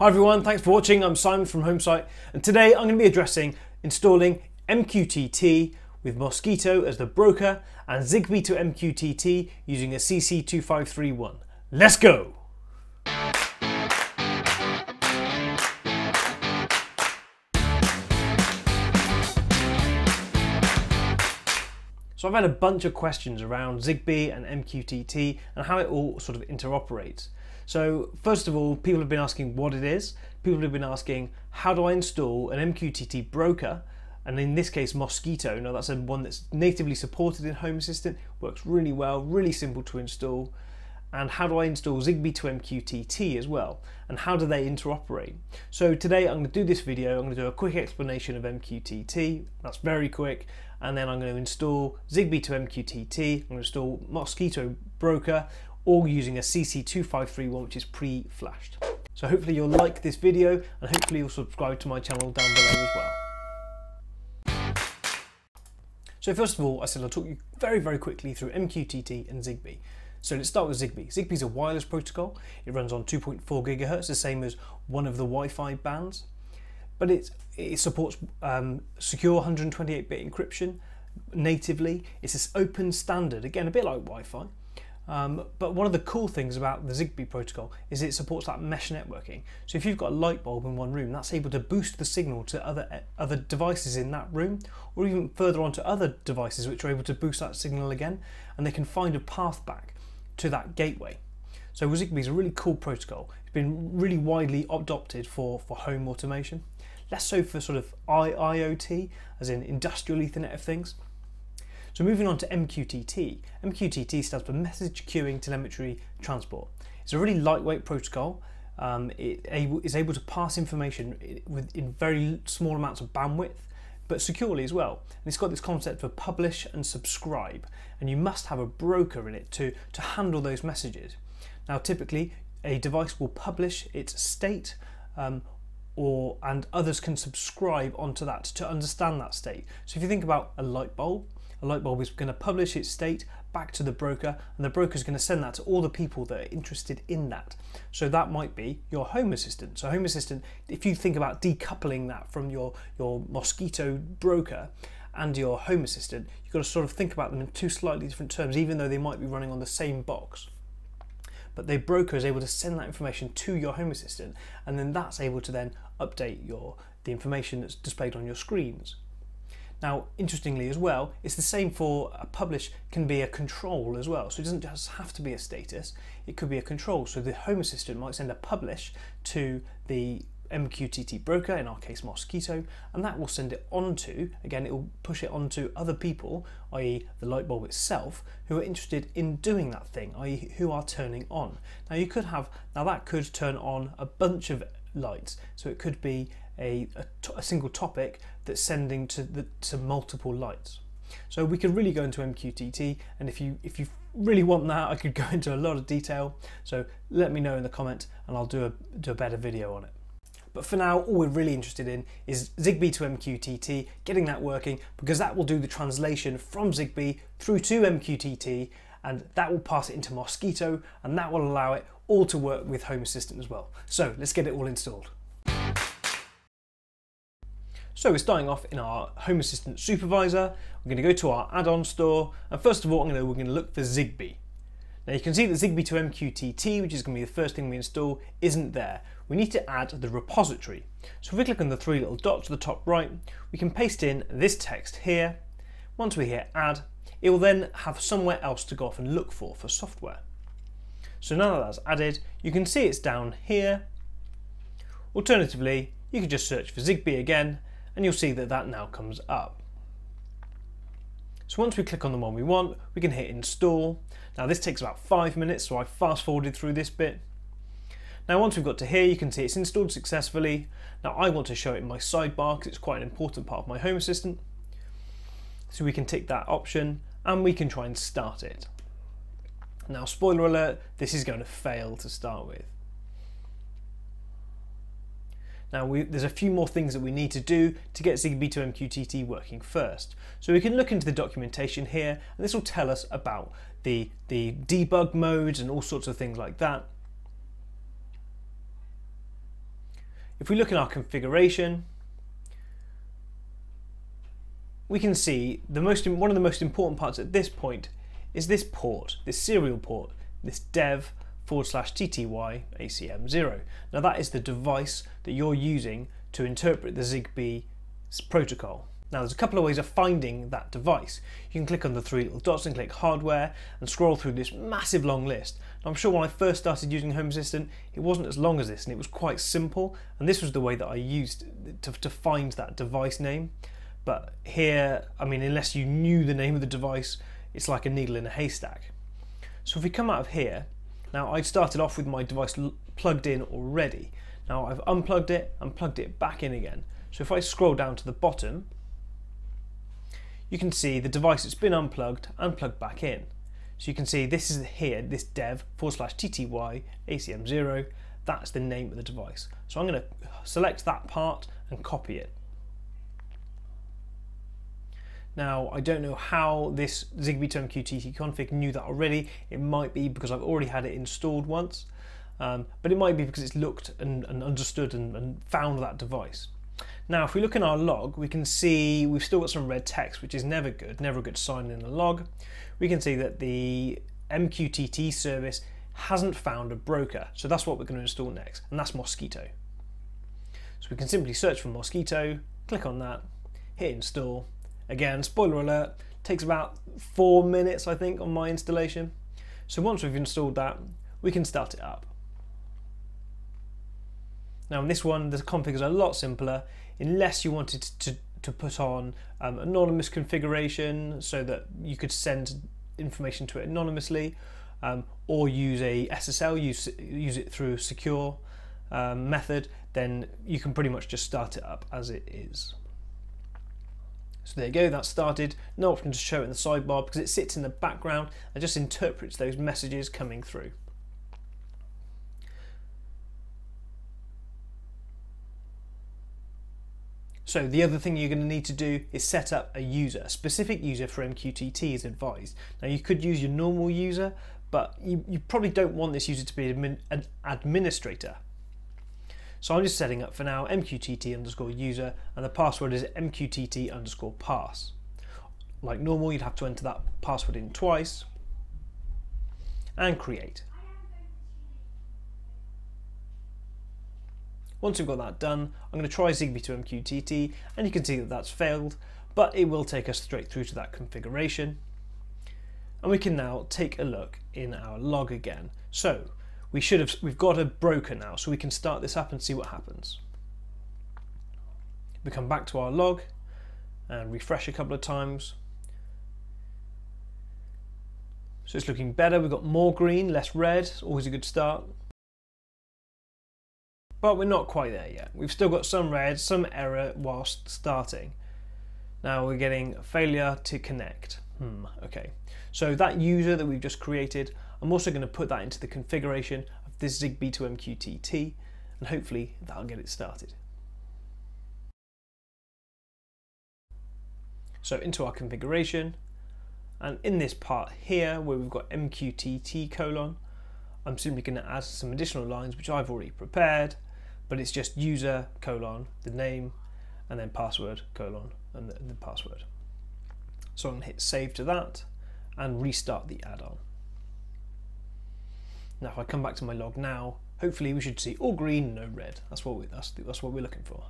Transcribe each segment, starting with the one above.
Hi everyone, thanks for watching. I'm Simon from Home Sight and today I'm going to be addressing installing MQTT with Mosquitto as the broker and Zigbee to MQTT using a CC2531. Let's go! So I've had a bunch of questions around Zigbee and MQTT and how it all sort of interoperates. So first of all, people have been asking what it is. People have been asking, how do I install an MQTT broker? And in this case, Mosquitto. Now that's one that's natively supported in Home Assistant, works really well, really simple to install. And how do I install Zigbee to MQTT as well? And how do they interoperate? So today I'm going to do this video, I'm going to do a quick explanation of MQTT, that's very quick, and then I'm going to install Zigbee to MQTT, I'm going to install Mosquitto Broker, all using a CC2531 which is pre-flashed. So hopefully you'll like this video and hopefully you'll subscribe to my channel down below as well. So first of all, I said I'll talk you very, very quickly through MQTT and Zigbee. So let's start with Zigbee. Zigbee is a wireless protocol. It runs on 2.4 gigahertz, the same as one of the Wi-Fi bands. But it, it supports um, secure 128-bit encryption natively. It's this open standard, again, a bit like Wi-Fi. Um, but one of the cool things about the Zigbee protocol is it supports that mesh networking. So if you've got a light bulb in one room, that's able to boost the signal to other other devices in that room, or even further on to other devices which are able to boost that signal again, and they can find a path back to that gateway. So Zigbee is a really cool protocol. It's been really widely adopted for, for home automation, less so for sort of IoT, as in industrial Internet of things. So moving on to MQTT. MQTT stands for Message Queuing Telemetry Transport. It's a really lightweight protocol. Um, it able, is able to pass information in very small amounts of bandwidth, but securely as well. And it's got this concept of publish and subscribe, and you must have a broker in it to, to handle those messages. Now, typically, a device will publish its state um, or and others can subscribe onto that to understand that state. So if you think about a light bulb, a light bulb is going to publish its state back to the broker and the broker is going to send that to all the people that are interested in that. So that might be your Home Assistant. So Home Assistant, if you think about decoupling that from your, your Mosquitto broker and your Home Assistant, you've got to sort of think about them in two slightly different terms, even though they might be running on the same box. But the broker is able to send that information to your Home Assistant and then that's able to then update your the information that's displayed on your screens. Now, interestingly as well, it's the same for a publish can be a control as well. So it doesn't just have to be a status, it could be a control. So the Home Assistant might send a publish to the MQTT broker, in our case Mosquitto, and that will send it onto, again, it will push it onto other people, i.e. the light bulb itself, who are interested in doing that thing, i.e. who are turning on. Now you could have, now that could turn on a bunch of lights. So it could be a, a, single topic that's sending to, the, to multiple lights. So we could really go into MQTT and if you if you really want that I could go into a lot of detail so let me know in the comment and I'll do a, do a better video on it. But for now all we're really interested in is Zigbee to MQTT, getting that working because that will do the translation from Zigbee through to MQTT and that will pass it into Mosquitto, and that will allow it all to work with Home Assistant as well. So let's get it all installed. So we're starting off in our Home Assistant Supervisor. We're going to go to our add-on store, and first of all, we're going to look for Zigbee. Now you can see that Zigbee to MQTT, which is going to be the first thing we install, isn't there. We need to add the repository. So if we click on the three little dots to the top right, we can paste in this text here. Once we hit add, it will then have somewhere else to go off and look for for software. So now that that's added, you can see it's down here. Alternatively, you can just search for Zigbee again and you'll see that that now comes up. So once we click on the one we want, we can hit install. Now this takes about five minutes, so I fast forwarded through this bit. Now once we've got to here, you can see it's installed successfully. Now I want to show it in my sidebar because it's quite an important part of my Home Assistant. So we can tick that option and we can try and start it. Now spoiler alert, this is going to fail to start with. Now we, there's a few more things that we need to do to get Zigbee to MQTT working first. So we can look into the documentation here and this will tell us about the, the debug modes and all sorts of things like that. if we look in our configuration, we can see the most one of the most important parts at this point is this port, this serial port, this dev forward slash TTY ACM0. Now that is the device that you're using to interpret the ZigBee protocol. Now there's a couple of ways of finding that device. You can click on the three little dots and click hardware and scroll through this massive long list. Now, I'm sure when I first started using Home Assistant it wasn't as long as this and it was quite simple and this was the way that I used to, to find that device name. But here, I mean, unless you knew the name of the device, it's like a needle in a haystack. So if we come out of here, now I started off with my device plugged in already. Now I've unplugged it and plugged it back in again. So if I scroll down to the bottom, you can see the device that's been unplugged and plugged back in. So you can see this is here, this dev forward slash TTY ACM0, that's the name of the device. So I'm going to select that part and copy it. Now, I don't know how this ZigBee to MQTT config knew that already. It might be because I've already had it installed once, um, but it might be because it's looked and, and understood and, and, found that device. Now, if we look in our log, we can see we've still got some red text, which is never good, never a good sign in a log. We can see that the MQTT service hasn't found a broker, so that's what we're going to install next, and that's Mosquitto. So we can simply search for Mosquitto, click on that, hit install, Again, spoiler alert, takes about four minutes, I think, on my installation. So once we've installed that, we can start it up. Now in this one, the config is a lot simpler, unless you wanted to, to put on um, anonymous configuration so that you could send information to it anonymously, um, or use a SSL, use, use it through secure um, method, then you can pretty much just start it up as it is. So there you go, that's started. No option to show it in the sidebar because it sits in the background and just interprets those messages coming through. So the other thing you're going to need to do is set up a user. A specific user for MQTT is advised. Now you could use your normal user, but you, you probably don't want this user to be an administrator so I'm just setting up for now mqtt underscore user and the password is mqtt underscore pass. Like normal, you'd have to enter that password in twice and create. Once we've got that done, I'm going to try ZigBee to MQTT and you can see that that's failed, but it will take us straight through to that configuration. And we can now take a look in our log again. So we should have we've got a broker now so we can start this up and see what happens. We come back to our log and refresh a couple of times. So it's looking better. We've got more green less red. Always a good start. But we're not quite there yet. We've still got some red some error whilst starting. Now we're getting failure to connect. Hmm okay. So that user that we've just created I'm also going to put that into the configuration of this ZigBee to MQTT and hopefully that'll get it started. So into our configuration and in this part here where we've got MQTT colon I'm simply going to add some additional lines which I've already prepared but it's just user colon the name and then password colon and the, the password. So I'm going to hit save to that and restart the add-on. Now if I come back to my log now, hopefully we should see all green, no red. That's what, we, that's, that's what we're looking for.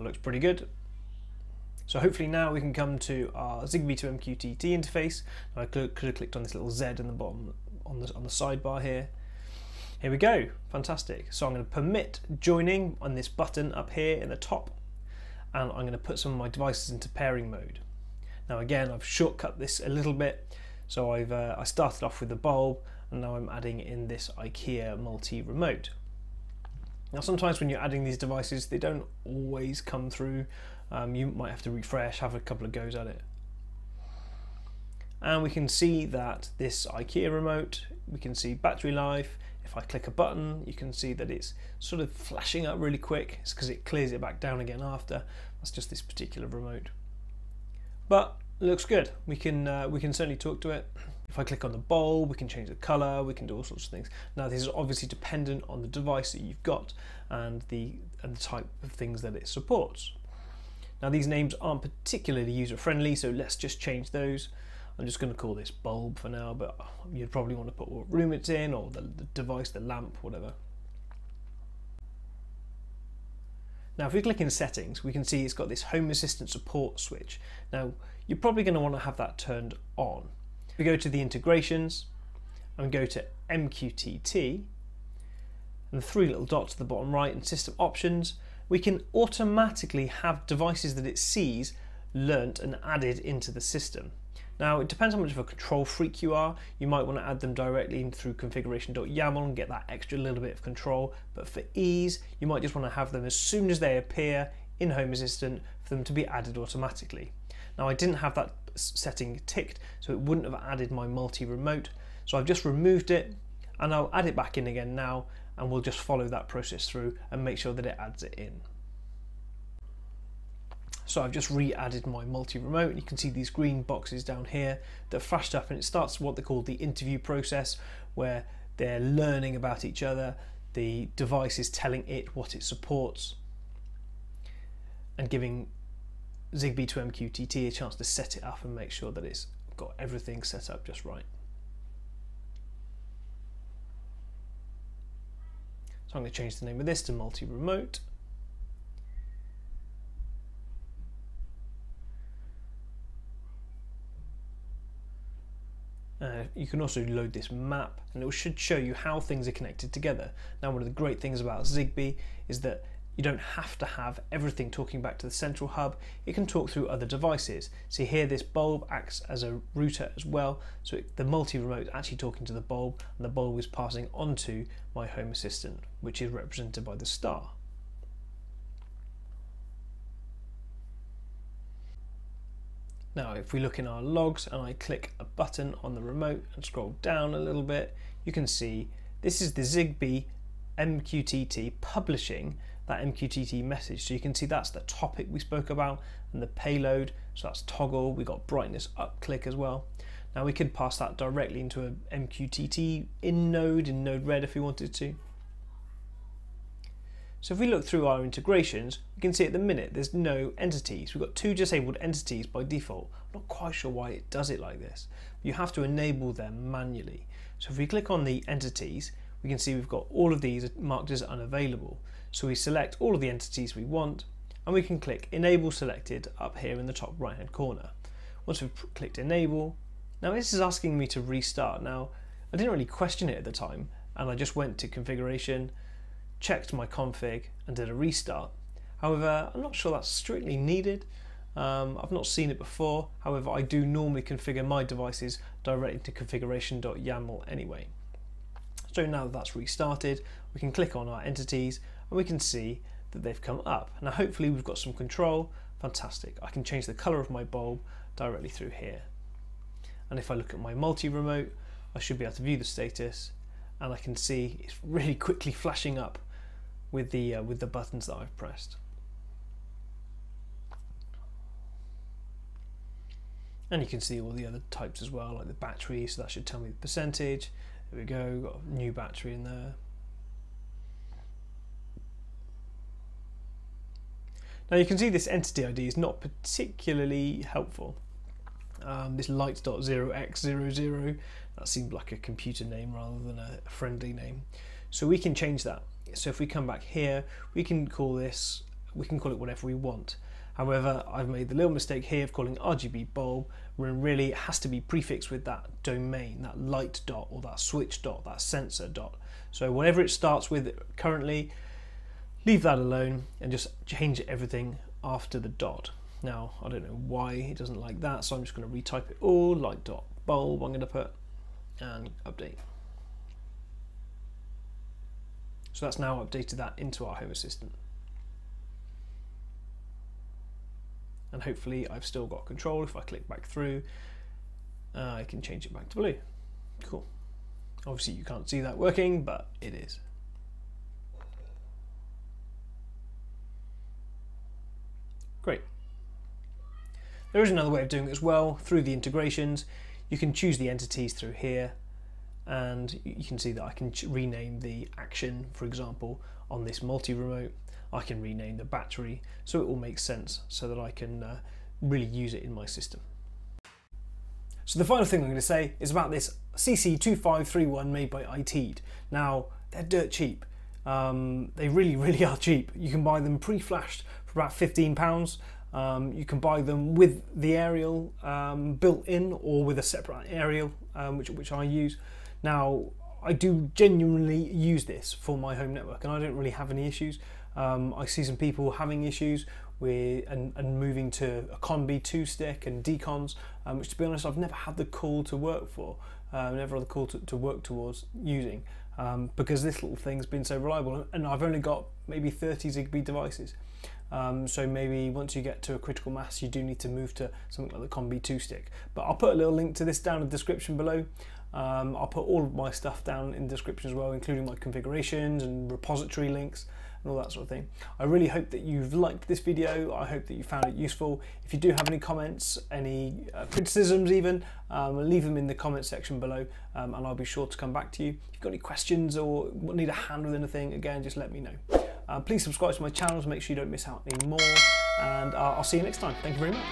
It looks pretty good. So hopefully now we can come to our ZigBee to MQTT interface. I could, could have clicked on this little Z in the bottom on the, on the sidebar here here we go, fantastic. So I'm going to permit joining on this button up here in the top and I'm going to put some of my devices into pairing mode. Now again, I've shortcut this a little bit. So I've uh, I started off with the bulb and now I'm adding in this IKEA multi-remote. Now sometimes when you're adding these devices, they don't always come through. Um, you might have to refresh, have a couple of goes at it. And we can see that this IKEA remote, we can see battery life, if I click a button, you can see that it's sort of flashing up really quick. It's because it clears it back down again after. That's just this particular remote. But looks good. We can uh, we can certainly talk to it. If I click on the bulb, we can change the color, we can do all sorts of things. Now this is obviously dependent on the device that you've got and the and the type of things that it supports. Now these names aren't particularly user friendly, so let's just change those. I'm just going to call this bulb for now, but you'd probably want to put what room it's in or the, the device, the lamp, whatever. Now if we click in settings, we can see it's got this Home Assistant support switch. Now you're probably going to want to have that turned on. If we go to the integrations and go to MQTT and the three little dots at the bottom right and system options, we can automatically have devices that it sees learnt and added into the system. Now, it depends how much of a control freak you are. You might want to add them directly through configuration.yaml and get that extra little bit of control. But for ease, you might just want to have them as soon as they appear in Home Assistant for them to be added automatically. Now, I didn't have that setting ticked, so it wouldn't have added my multi-remote. So I've just removed it and I'll add it back in again now and we'll just follow that process through and make sure that it adds it in. So I've just re-added my multi-remote. and You can see these green boxes down here that flashed up and it starts what they call the interview process where they're learning about each other. The device is telling it what it supports and giving ZigBee to MQTT a chance to set it up and make sure that it's got everything set up just right. So I'm going to change the name of this to multi-remote. Uh, you can also load this map and it should show you how things are connected together. Now one of the great things about ZigBee is that you don't have to have everything talking back to the central hub, it can talk through other devices. See here this bulb acts as a router as well, so it, the multi-remote is actually talking to the bulb and the bulb is passing onto my Home Assistant, which is represented by the star. Now if we look in our logs and I click a button on the remote and scroll down a little bit, you can see this is the ZigBee MQTT publishing that MQTT message. So you can see that's the topic we spoke about and the payload. So that's toggle, we got brightness up click as well. Now we could pass that directly into a MQTT in node, in node-RED if we wanted to. So if we look through our integrations, we can see at the minute there's no entities. We've got two disabled entities by default. I'm not quite sure why it does it like this. You have to enable them manually. So if we click on the entities, we can see we've got all of these marked as unavailable. So we select all of the entities we want and we can click enable selected up here in the top right hand corner. Once we've clicked enable, now this is asking me to restart. Now I didn't really question it at the time and I just went to configuration, checked my config and did a restart. However, I'm not sure that's strictly needed. Um, I've not seen it before. However, I do normally configure my devices directly to configuration.yaml anyway. So now that that's restarted, we can click on our entities and we can see that they've come up. Now hopefully we've got some control. Fantastic. I can change the color of my bulb directly through here. And if I look at my multi-remote, I should be able to view the status and I can see it's really quickly flashing up with the uh, with the buttons that I've pressed. And you can see all the other types as well, like the battery, so that should tell me the percentage. There we go, got a new battery in there. Now you can see this entity ID is not particularly helpful. Um, this light.0x00, that seemed like a computer name rather than a friendly name. So we can change that. So if we come back here, we can call this, we can call it whatever we want. However, I've made the little mistake here of calling RGB bulb when really it has to be prefixed with that domain, that light dot or that switch dot, that sensor dot. So whatever it starts with currently, leave that alone and just change everything after the dot. Now, I don't know why it doesn't like that, so I'm just going to retype it all, light dot bulb I'm going to put, and update. So that's now updated that into our Home Assistant. And hopefully I've still got control. If I click back through, uh, I can change it back to blue. Cool. Obviously you can't see that working, but it is. Great. There is another way of doing it as well through the integrations. You can choose the entities through here and you can see that I can rename the action, for example, on this multi-remote. I can rename the battery so it all makes sense so that I can uh, really use it in my system. So the final thing I'm going to say is about this CC2531 made by ITEAD. Now, they're dirt cheap. Um, they really, really are cheap. You can buy them pre-flashed for about £15. Um, you can buy them with the aerial um, built in or with a separate aerial, um, which, which I use. Now, I do genuinely use this for my home network and I don't really have any issues. Um, I see some people having issues with and, and moving to a Conbee 2 stick and deCONZ, um, which to be honest, I've never had the call to work for, uh, never had the call to, to work towards using um, because this little thing's been so reliable and I've only got maybe 30 Zigbee devices. Um, so maybe once you get to a critical mass, you do need to move to something like the Conbee 2 stick. But I'll put a little link to this down in the description below. Um, I'll put all of my stuff down in the description as well, including my configurations and repository links and all that sort of thing. I really hope that you've liked this video. I hope that you found it useful. If you do have any comments, any uh, criticisms even, um, leave them in the comment section below um, and I'll be sure to come back to you. If you've got any questions or need a hand with anything, again, just let me know. Uh, please subscribe to my channel to make sure you don't miss out any more and uh, I'll see you next time. Thank you very much.